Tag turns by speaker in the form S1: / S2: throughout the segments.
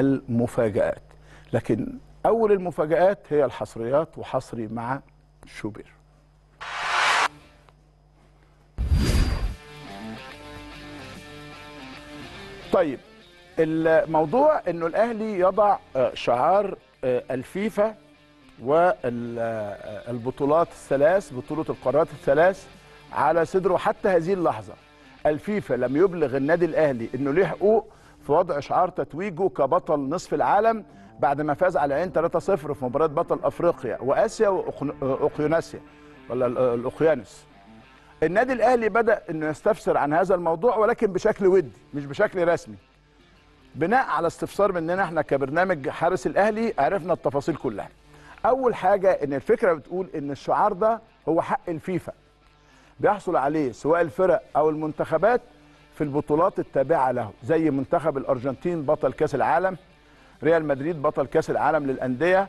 S1: المفاجآت. لكن أول المفاجآت هي الحصريات وحصري مع شوبير. طيب الموضوع إنه الأهلي يضع آه، شعار آه، الفيفا والبطولات الثلاث بطولة القارات الثلاث على صدره حتى هذه اللحظة. الفيفا لم يبلغ النادي الأهلي أنه له حقوق في وضع شعار تتويجه كبطل نصف العالم بعد ما فاز على العين 3-0 في مباراة بطل أفريقيا وآسيا وأوقيانوسيا ولا ال- الأوقيانوس النادي الأهلي بدأ أنه يستفسر عن هذا الموضوع ولكن بشكل ودي مش بشكل رسمي. بناء على استفسار مننا إحنا كبرنامج حارس الأهلي عرفنا التفاصيل كلها. أول حاجة إن الفكرة بتقول إن الشعار ده هو حق الفيفا. بيحصل عليه سواء الفرق أو المنتخبات في البطولات التابعة له زي منتخب الأرجنتين بطل كأس العالم ريال مدريد بطل كأس العالم للأندية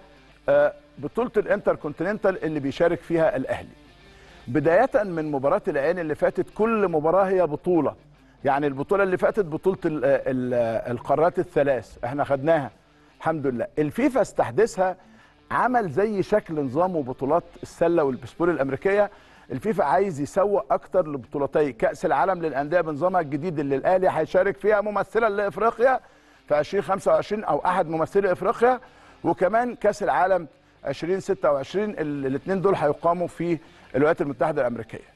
S1: آه، بطولة الانتر كونتيننتال اللي بيشارك فيها الأهلي. بداية من مباراة العين اللي فاتت كل مباراة هي بطولة. يعني البطولة اللي فاتت ال القارات الثلاث إحنا خدناها الحمد لله. الفيفا استحدثها عمل زي شكل نظامه بطولات السلة والبسبول الأمريكية الفيفا عايز يسوق أكتر لبطولتي. كأس العالم للأندية بنظامها الجديد اللي الأهلي هيشارك فيها ممثلا لإفريقيا في 2025 أو أحد ممثلي إفريقيا. وكمان كأس العالم 2026 الاثنين دول هيقاموا في الولايات المتحدة الأمريكية.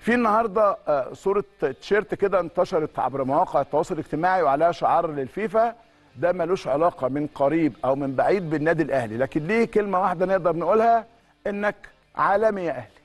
S1: في النهارده آه، صورة تيشيرت كده انتشرت عبر مواقع التواصل الاجتماعي وعليها شعار للفيفا. ده ملوش علاقة من قريب أو من بعيد بالنادي الأهلي لكن ليه كلمة واحدة نقدر نقولها؟ إنك عالمي يا أهلي.